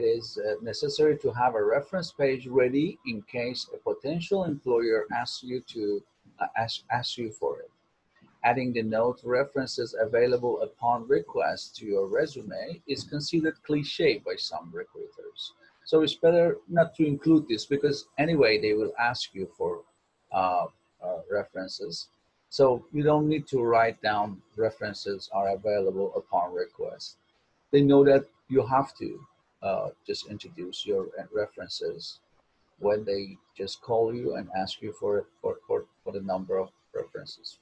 it is uh, necessary to have a reference page ready in case a potential employer asks you to uh, ask, ask you for it. Adding the note references available upon request to your resume is considered cliche by some recruiters. So it's better not to include this because anyway, they will ask you for uh, uh, references. So you don't need to write down references are available upon request. They know that you have to uh, just introduce your references when they just call you and ask you for, for, for, for the number of references.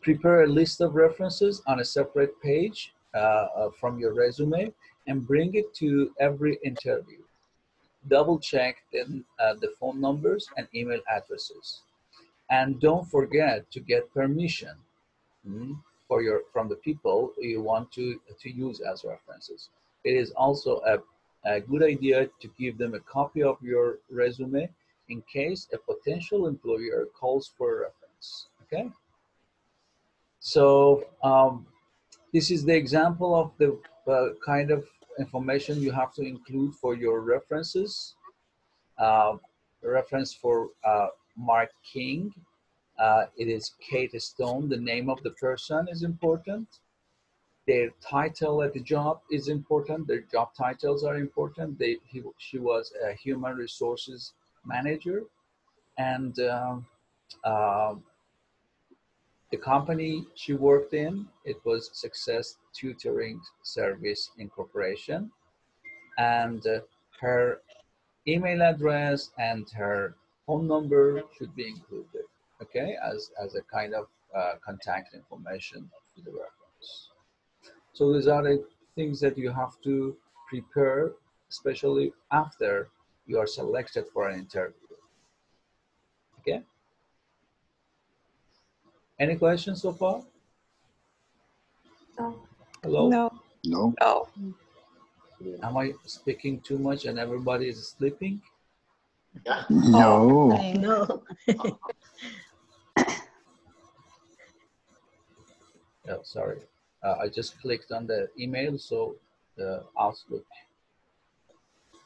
Prepare a list of references on a separate page uh, uh, from your resume and bring it to every interview. Double check then, uh, the phone numbers and email addresses. And don't forget to get permission mm, for your from the people you want to, to use as references. It is also a, a good idea to give them a copy of your resume in case a potential employer calls for a reference, okay? So um, this is the example of the uh, kind of information you have to include for your references. Uh, reference for uh, Mark King. Uh, it is Kate Stone. The name of the person is important. Their title at the job is important. Their job titles are important. They, he, she was a human resources manager. And um, uh, the company she worked in, it was Success Tutoring Service Incorporation. And uh, her email address and her phone number should be included, okay, as, as a kind of uh, contact information to the reference. So these are the things that you have to prepare, especially after you are selected for an interview. Okay? Any questions so far? No. Hello? No. No. No. Am I speaking too much and everybody is sleeping? No. No. Oh, sorry. Uh, I just clicked on the email, so the Outlook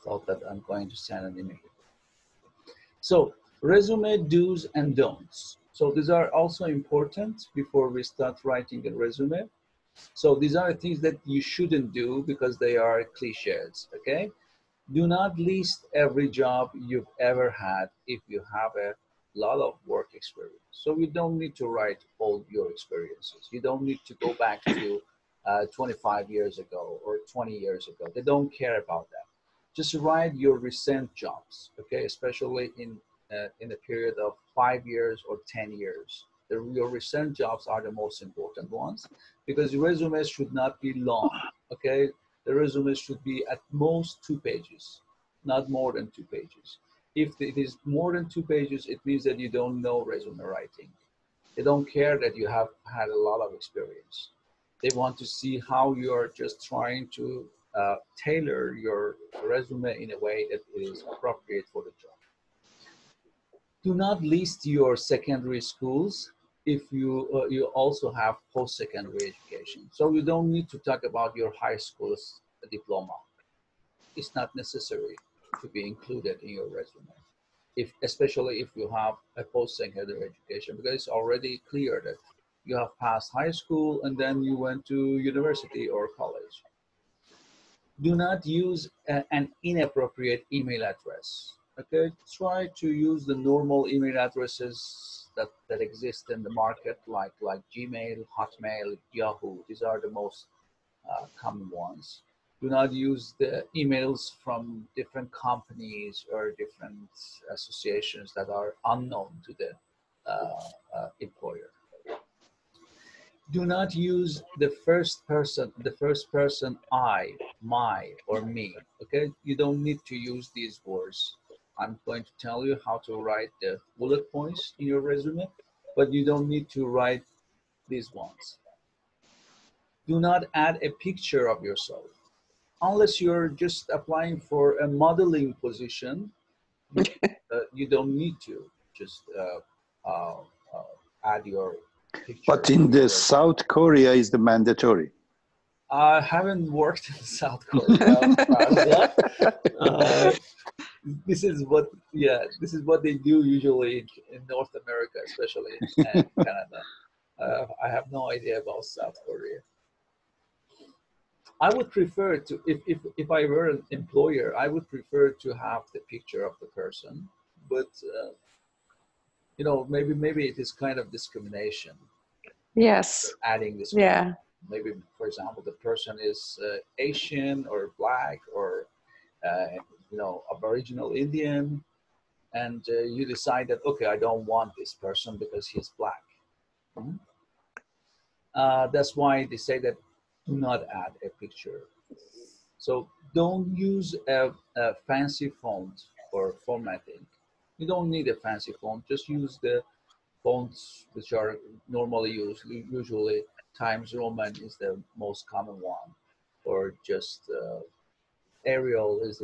thought that I'm going to send an email. So resume do's and don'ts. So these are also important before we start writing a resume. So these are things that you shouldn't do because they are cliches, okay? Do not list every job you've ever had if you have a lot of work experience. So you don't need to write all your experiences. You don't need to go back to uh, 25 years ago or 20 years ago. They don't care about that. Just write your recent jobs, okay? Especially in uh, in a period of five years or 10 years. The, your recent jobs are the most important ones because the resumes should not be long, okay? The resumes should be at most two pages, not more than two pages. If it is more than two pages, it means that you don't know resume writing. They don't care that you have had a lot of experience. They want to see how you're just trying to uh, tailor your resume in a way that it is appropriate for the job do not list your secondary schools if you uh, you also have post-secondary education. So you don't need to talk about your high school's diploma. It's not necessary to be included in your resume, if especially if you have a post-secondary education, because it's already clear that you have passed high school and then you went to university or college. Do not use a, an inappropriate email address okay? Try to use the normal email addresses that that exist in the market like like gmail hotmail yahoo. These are the most uh, common ones do not use the emails from different companies or different associations that are unknown to the uh, uh, employer do not use the first person the first person i my or me okay you don't need to use these words I'm going to tell you how to write the bullet points in your resume, but you don't need to write these ones. Do not add a picture of yourself. Unless you're just applying for a modeling position, uh, you don't need to just uh, uh, uh add your picture. But in the South Korea is the mandatory. I haven't worked in South Korea. Uh, this is what, yeah, this is what they do usually in North America, especially and Canada. Uh, I have no idea about South Korea. I would prefer to, if, if, if I were an employer, I would prefer to have the picture of the person, but uh, you know, maybe maybe it is kind of discrimination. Yes. Adding this. Yeah. Maybe, for example, the person is uh, Asian or black or uh, you know Aboriginal Indian, and uh, you decide that okay, I don't want this person because he's black. Mm-hmm. Uh, that's why they say that do not add a picture. So don't use a, a fancy font for formatting you don't need a fancy font. Just use the fonts which are normally used. Usually Times Roman is the most common one, or just uh, Arial is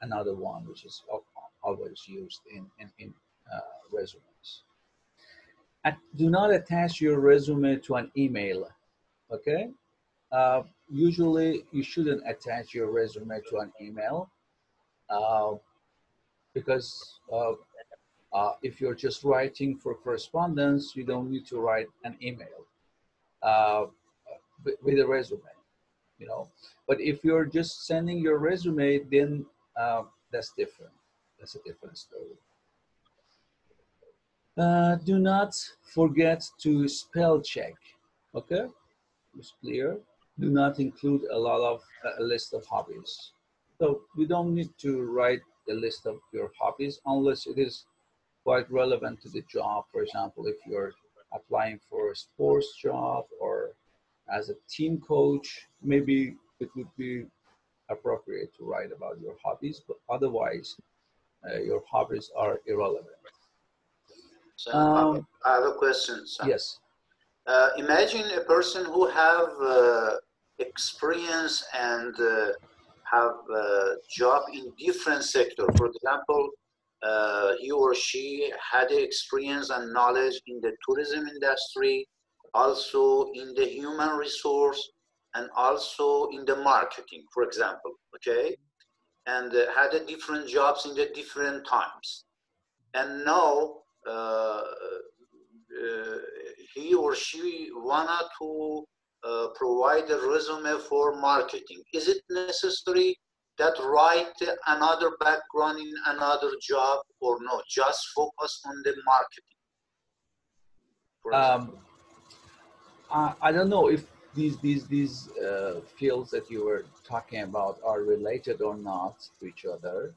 another one which is always used in, in, in uh, resumes. And do not attach your resume to an email, okay? Uh, usually you shouldn't attach your resume to an email uh, because uh, uh, if you're just writing for correspondence, you don't need to write an email uh, with a resume, you know. But if you're just sending your resume, then that's different. That's a different story. Uh, do not forget to spell check, okay? It's clear. Do not include a lot of a list of hobbies. So you don't need to write the list of your hobbies unless it is quite relevant to the job. For example, if you're applying for a sports job or as a team coach, maybe it would be appropriate to write about your hobbies, but otherwise, uh, your hobbies are irrelevant. So um, I have a question. Yes. Uh, imagine a person who have uh, experience and uh, have a job in different sector. For example, uh, he or she had experience and knowledge in the tourism industry, also in the human resource, and also in the marketing, for example, okay? And uh, had different jobs in the different times. And now uh, uh he or she wanted to uh, provide a resume for marketing. Is it necessary that write another background in another job or no? Just focus on the marketing. Um, I, I don't know if these these these uh, fields that you were talking about are related or not to each other.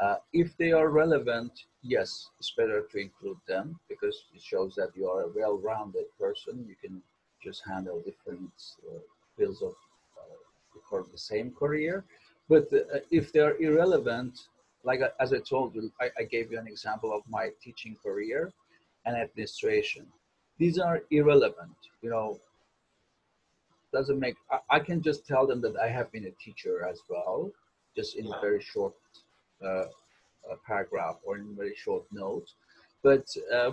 Uh, if they are relevant, yes, it's better to include them because it shows that you are a well-rounded person. You can just handle different uh, fields of uh, the same career. But uh, if they're irrelevant, like as I told you, I, I gave you an example of my teaching career and administration. These are irrelevant, you know, doesn't make, I, can just tell them that I have been a teacher as well, just in a very short uh, paragraph or in a very short note. But uh,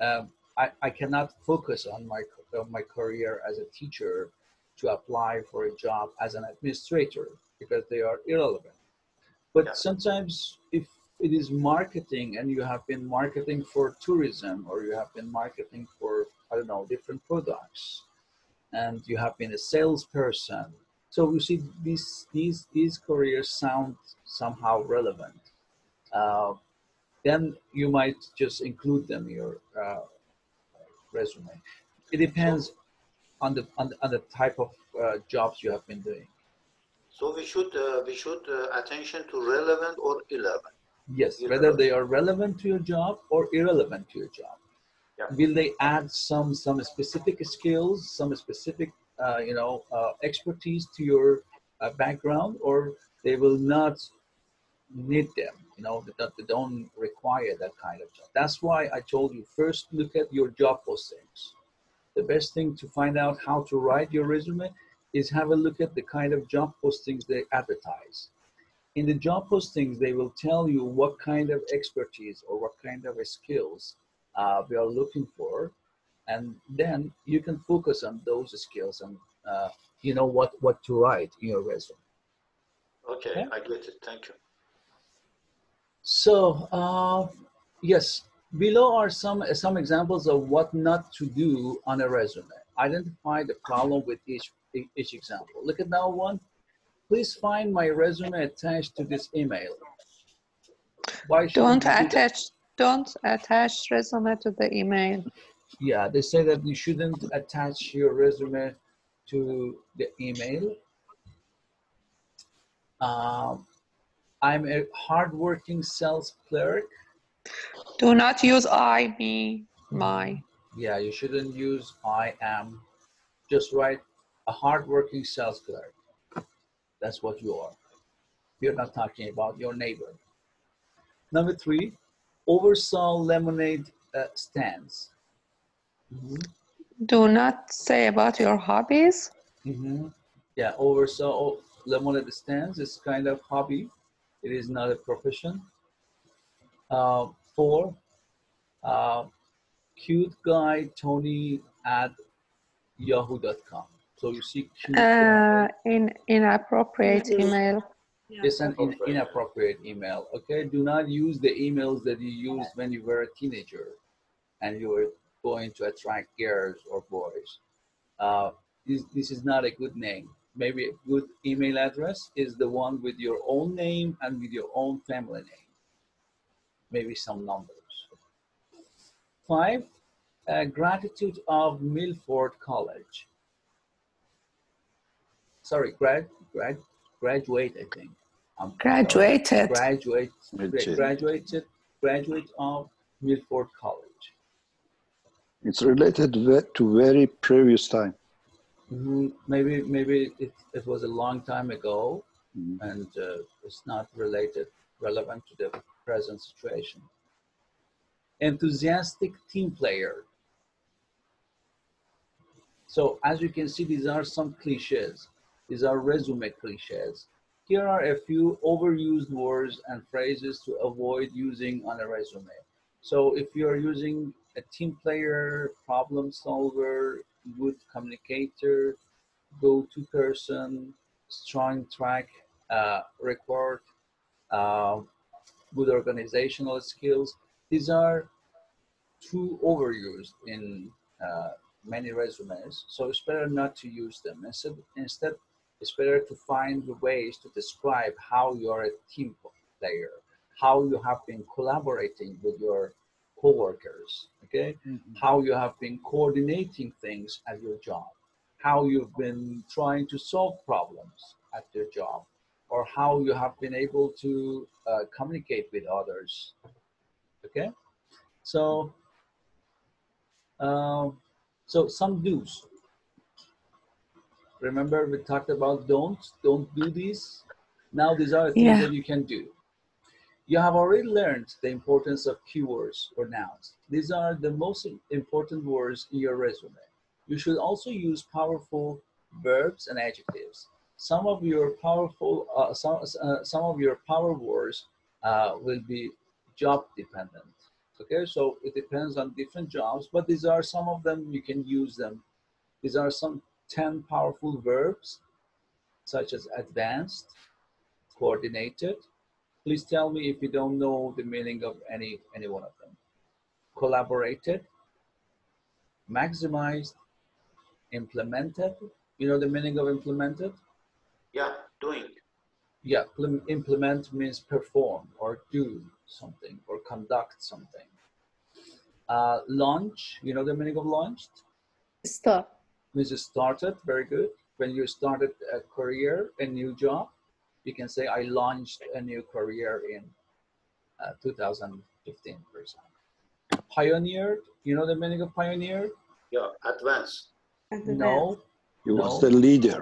uh, I, I cannot focus on my, on my career as a teacher to apply for a job as an administrator because they are irrelevant. But yeah. sometimes if it is marketing and you have been marketing for tourism or you have been marketing for, I don't know, different products and you have been a salesperson. So you see these, these, these careers sound somehow relevant. Uh, then you might just include them in your uh, resume. It depends on the, on the, on the type of uh, jobs you have been doing. So we should uh, we should uh, attention to relevant or irrelevant. Yes, irrelevant. whether they are relevant to your job or irrelevant to your job. Yeah. Will they add some some specific skills, some specific uh, you know uh, expertise to your uh, background, or they will not need them? You know, they don't, they don't require that kind of job. That's why I told you first look at your job postings. The best thing to find out how to write your resume is have a look at the kind of job postings they advertise. In the job postings, they will tell you what kind of expertise or what kind of skills uh, we are looking for. And then you can focus on those skills and uh, you know what what to write in your resume. Okay, Okay. I get it. Thank you. So uh, yes, below are some some examples of what not to do on a resume. Identify the problem with each each example. Look at that one. Please find my resume attached to this email. Why Don't attach, don't attach resume to the email. Yeah, they say that you shouldn't attach your resume to the email. Um, I'm a hardworking sales clerk. Do not use I, me, my. Yeah, you shouldn't use I am. Just write a hardworking sales clerk. That's what you are. You're not talking about your neighbor. Number three, oversaw lemonade uh, stands. Mhm. Do not say about your hobbies. hmm Yeah, oversaw lemonade stands is kind of hobby. It is not a profession. Uh, four, uh, cute guy Tony at yahoo.com. So you see cute. Uh, in inappropriate email. It's an in, inappropriate email. Okay, do not use the emails that you used when you were a teenager and you were going to attract girls or boys. Uh, this, this is not a good name. Maybe a good email address is the one with your own name and with your own family name. Maybe some numbers. Five, uh, gratitude of Milford College. Sorry, grad, grad, graduate, I think. Um, Graduated. Graduate, Graduate. graduated, graduate of Milford College. It's related to very previous time. Mhm. Maybe, maybe it, it was a long time ago Mhm. and uh, it's not related, relevant to the present situation. Enthusiastic team player. So as you can see, these are some cliches. These are resume cliches. Here are a few overused words and phrases to avoid using on a resume. So if you're using a team player, problem solver, good communicator, go-to person, strong track uh, record, uh, good organizational skills, these are too overused in uh, many resumes. So it's better not to use them. Instead, instead, it's better to find ways to describe how you're a team player, how you have been collaborating with your coworkers, okay? How you have been coordinating things at your job, how you've been trying to solve problems at your job, or how you have been able to uh, communicate with others, okay? So, um, so some do's. Remember we talked about don'ts, don't do these. Now these are the things Yeah. that you can do. You have already learned the importance of keywords or nouns. These are the most important words in your resume. You should also use powerful verbs and adjectives. Some of your powerful, uh, some, uh, some of your power words uh, will be job dependent. Okay, so it depends on different jobs, but these are some of them, you can use them. These are some 10 powerful verbs, such as advanced, coordinated. Please tell me if you don't know the meaning of any, any one of them. Collaborated, maximized, implemented. You know the meaning of implemented? Yeah, doing. Yeah, pl- implement means perform or do something or conduct something. Uh, launch, you know the meaning of launched? Stop. Means it started, very good. When you started a career, a new job, you can say, I launched a new career in uh, 2015, for example. Pioneered, you know the meaning of pioneer? Yeah, advance. No, He was No. the leader.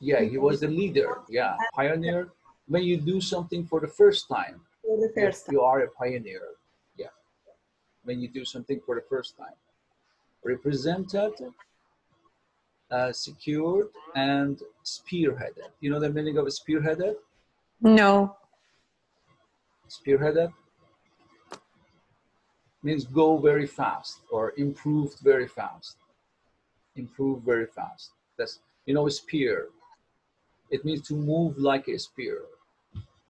yeah, he was the leader. Yeah, pioneer. When you do something for the first time, For the you- first time. you are a pioneer. Yeah. When you do something for the first time. Represented, uh, secured, and spearheaded. You know the meaning of spearheaded? No. Spearheaded means go very fast or improved very fast. Improve very fast. That's You know, spear. It means to move like a spear.